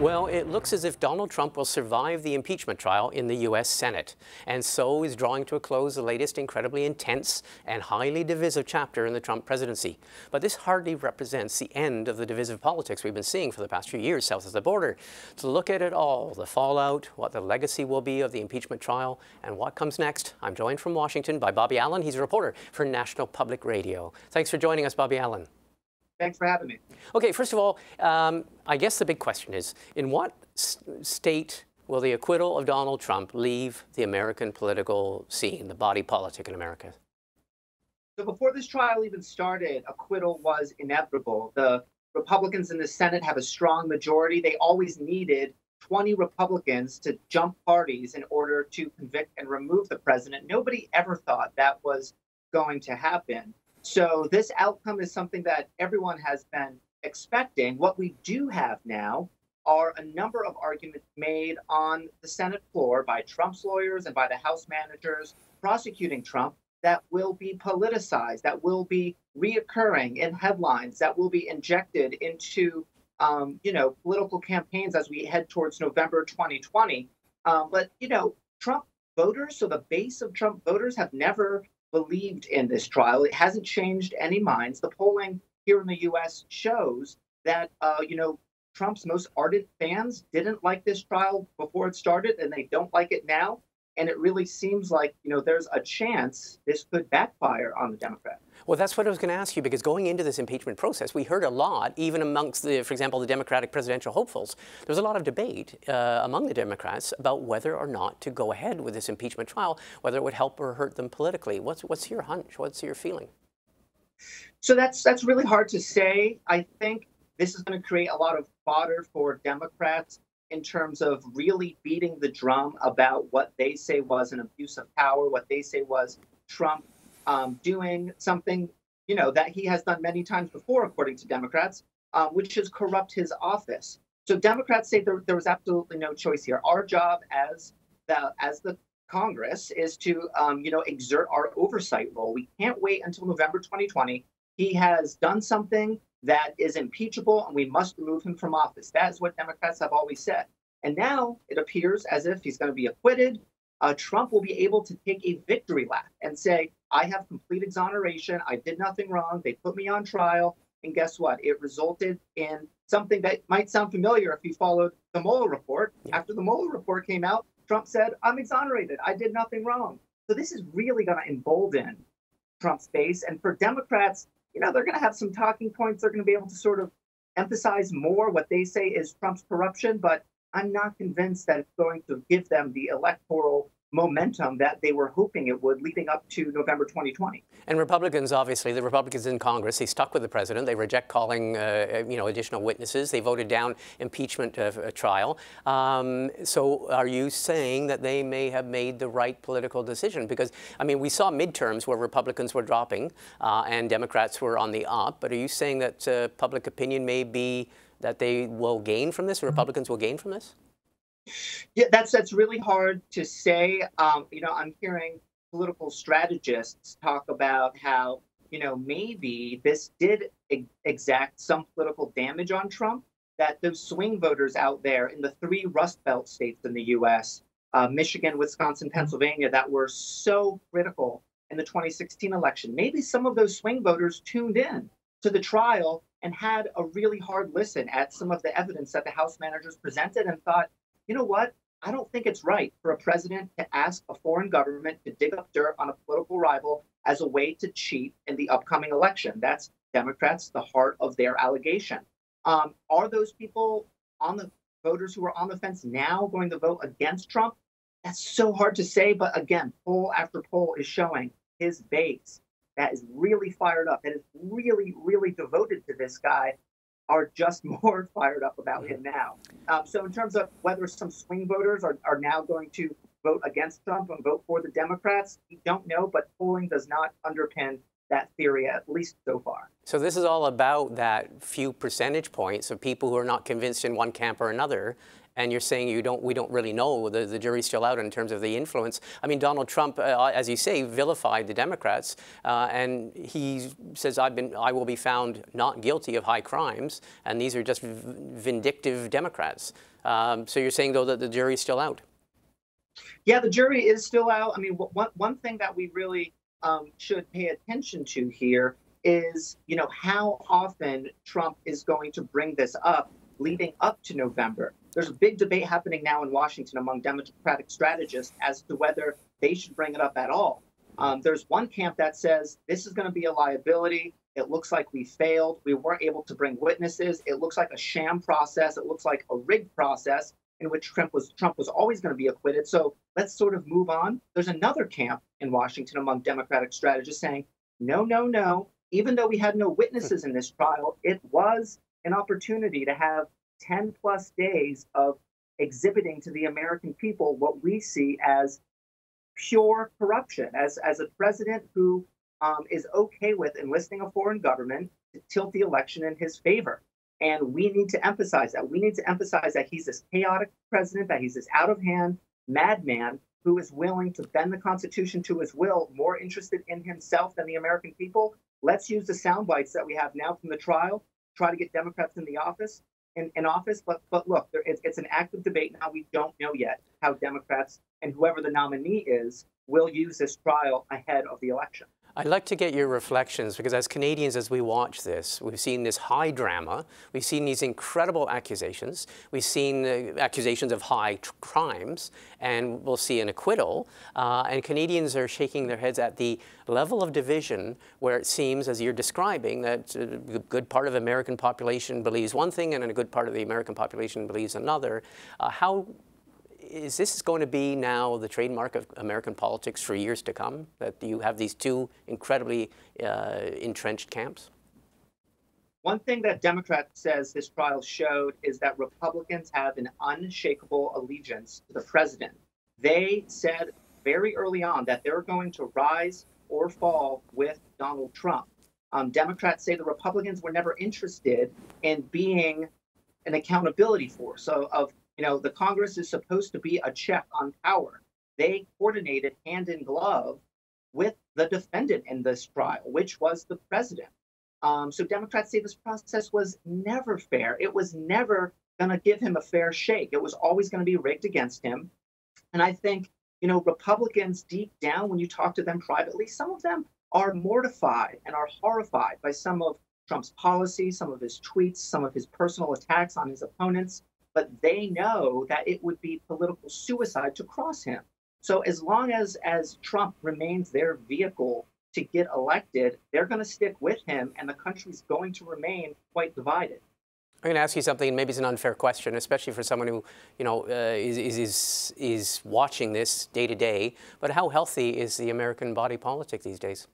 Well, it looks as if Donald Trump will survive the impeachment trial in the U.S. Senate, and so is drawing to a close the latest incredibly intense and highly divisive chapter in the Trump presidency. But this hardly represents the end of the divisive politics we've been seeing for the past few years south of the border. To look at it all, the fallout, what the legacy will be of the impeachment trial, and what comes next, I'm joined from Washington by Bobby Allyn. He's a reporter for National Public Radio. Thanks for joining us, Bobby Allyn. Thanks for having me. Okay, first of all, um, I guess the big question is in what state will the acquittal of Donald Trump leave the American political scene, the body politic in America? So, before this trial even started, acquittal was inevitable. The Republicans in the Senate have a strong majority. They always needed 20 Republicans to jump parties in order to convict and remove the president. Nobody ever thought that was going to happen. So this outcome is something that everyone has been expecting. What we do have now are a number of arguments made on the Senate floor by Trump's lawyers and by the House managers prosecuting Trump that will be politicized, that will be reoccurring in headlines, that will be injected into um, you know political campaigns as we head towards November 2020. Um, but you know, Trump voters, so the base of Trump voters have never believed in this trial. It hasn't changed any minds. The polling here in the U.S. shows that uh, you know Trump's most ardent fans didn't like this trial before it started, and they don't like it now. And it really seems like you know there's a chance this could backfire on the Democrats. Well, that's what I was going to ask you because going into this impeachment process, we heard a lot, even amongst the, for example, the Democratic presidential hopefuls. There was a lot of debate uh, among the Democrats about whether or not to go ahead with this impeachment trial, whether it would help or hurt them politically. What's what's your hunch? What's your feeling? So that's that's really hard to say. I think this is going to create a lot of fodder for Democrats in terms of really beating the drum about what they say was an abuse of power, what they say was Trump um, doing something, you know, that he has done many times before, according to Democrats, um, which is corrupt his office. So Democrats say there, there was absolutely no choice here. Our job as the as the Congress is to, um, you know, exert our oversight role. We can't wait until November 2020. He has done something that is impeachable, and we must remove him from office. That is what Democrats have always said. And now it appears as if he's going to be acquitted uh, Trump will be able to take a victory lap and say, I have complete exoneration. I did nothing wrong. They put me on trial. And guess what? It resulted in something that might sound familiar if you followed the Mueller report. After the Mueller report came out, Trump said, I'm exonerated. I did nothing wrong. So this is really going to embolden Trump's base. And for Democrats, you know, they're going to have some talking points. They're going to be able to sort of emphasize more what they say is Trump's corruption. But I'm not convinced that it's going to give them the electoral momentum that they were hoping it would leading up to November 2020. And Republicans, obviously, the Republicans in Congress, they stuck with the president. They reject calling, uh, you know, additional witnesses. They voted down impeachment of a trial. Um, so are you saying that they may have made the right political decision? Because, I mean, we saw midterms where Republicans were dropping uh, and Democrats were on the up. But are you saying that uh, public opinion may be that they will gain from this, or mm-hmm. Republicans will gain from this? Yeah, that's that's really hard to say. Um, you know, I'm hearing political strategists talk about how you know maybe this did exact some political damage on Trump. That those swing voters out there in the three Rust Belt states in the U.S., uh, Michigan, Wisconsin, mm-hmm. Pennsylvania, that were so critical in the 2016 election, maybe some of those swing voters tuned in to the trial and had a really hard listen at some of the evidence that the House managers presented and thought, you know what? I don't think it's right for a president to ask a foreign government to dig up dirt on a political rival as a way to cheat in the upcoming election. That's Democrats, the heart of their allegation. Um, are those people on the voters who are on the fence now going to vote against Trump? That's so hard to say. But again, poll after poll is showing his base that is really fired up, that is really, really devoted to this guy, are just more fired up about him now. Um, so, in terms of whether some swing voters are, are now going to vote against Trump and vote for the Democrats, we don't know, but polling does not underpin that theory, at least so far. So, this is all about that few percentage points of people who are not convinced in one camp or another and you're saying you don't, we don't really know, the, the jury's still out in terms of the influence. I mean, Donald Trump, uh, as you say, vilified the Democrats, uh, and he says, I've been, I will be found not guilty of high crimes, and these are just vindictive Democrats. Um, so you're saying, though, that the jury's still out? Yeah, the jury is still out. I mean, one, one thing that we really um, should pay attention to here is, you know, how often Trump is going to bring this up leading up to November. There's a big debate happening now in Washington among Democratic strategists as to whether they should bring it up at all. Um, there's one camp that says this is going to be a liability. It looks like we failed. We weren't able to bring witnesses. It looks like a sham process. It looks like a rigged process in which Trump was Trump was always going to be acquitted. So let's sort of move on. There's another camp in Washington among Democratic strategists saying, no, no, no. Even though we had no witnesses in this trial, it was an opportunity to have 10 plus days of exhibiting to the American people what we see as pure corruption, as, as a president who um, is okay with enlisting a foreign government to tilt the election in his favor. And we need to emphasize that. We need to emphasize that he's this chaotic president, that he's this out of hand madman who is willing to bend the Constitution to his will, more interested in himself than the American people. Let's use the sound bites that we have now from the trial, try to get Democrats in the office, in, in office. But but look, there, it's, it's an active debate now. We don't know yet how Democrats and whoever the nominee is will use this trial ahead of the election. I'd like to get your reflections because as Canadians, as we watch this, we've seen this high drama, we've seen these incredible accusations, we've seen uh, accusations of high crimes, and we'll see an acquittal. Uh, and Canadians are shaking their heads at the level of division where it seems, as you're describing, that a good part of the American population believes one thing and a good part of the American population believes another. Uh, how is this going to be now the trademark of American politics for years to come? That you have these two incredibly uh, entrenched camps? One thing that Democrats says this trial showed is that Republicans have an unshakable allegiance to the president. They said very early on that they're going to rise or fall with Donald Trump. Um, Democrats say the Republicans were never interested in being an accountability force so of you know, the Congress is supposed to be a check on power. They coordinated hand in glove with the defendant in this trial, which was the president. Um, so Democrats say this process was never fair. It was never going to give him a fair shake. It was always going to be rigged against him. And I think, you know, Republicans deep down, when you talk to them privately, some of them are mortified and are horrified by some of Trump's policies, some of his tweets, some of his personal attacks on his opponents but they know that it would be political suicide to cross him. So as long as as Trump remains their vehicle to get elected, they're going to stick with him, and the country's going to remain quite divided. I'm going to ask you something, maybe it's an unfair question, especially for someone who, you know, uh, is, is, is watching this day to day. But how healthy is the American body politic these days?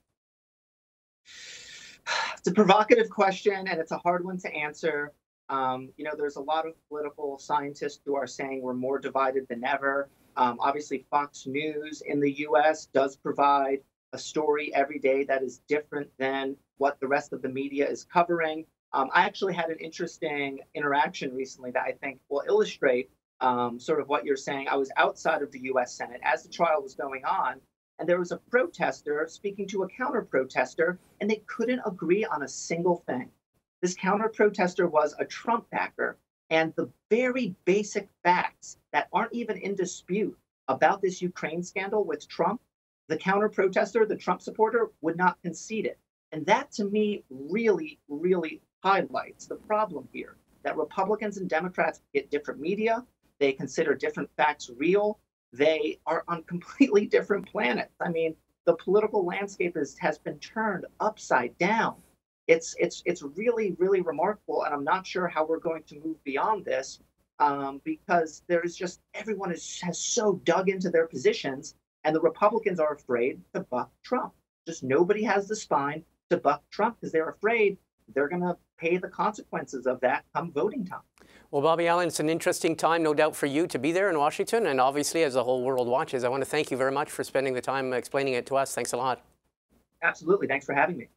It's a provocative question, and it's a hard one to answer. Um, you know, there's a lot of political scientists who are saying we're more divided than ever. Um, obviously, Fox News in the US does provide a story every day that is different than what the rest of the media is covering. Um, I actually had an interesting interaction recently that I think will illustrate um, sort of what you're saying. I was outside of the US Senate as the trial was going on, and there was a protester speaking to a counter protester, and they couldn't agree on a single thing. This counter protester was a Trump backer, and the very basic facts that aren't even in dispute about this Ukraine scandal with Trump, the counter protester, the Trump supporter, would not concede it. And that to me really, really highlights the problem here that Republicans and Democrats get different media, they consider different facts real, they are on completely different planets. I mean, the political landscape is, has been turned upside down it's it's it's really really remarkable, and I'm not sure how we're going to move beyond this um, because there is just everyone is, has so dug into their positions, and the Republicans are afraid to buck Trump. Just nobody has the spine to buck Trump because they're afraid they're going to pay the consequences of that come voting time. Well, Bobby Allyn, it's an interesting time, no doubt, for you to be there in Washington, and obviously as the whole world watches. I want to thank you very much for spending the time explaining it to us. Thanks a lot. Absolutely. Thanks for having me.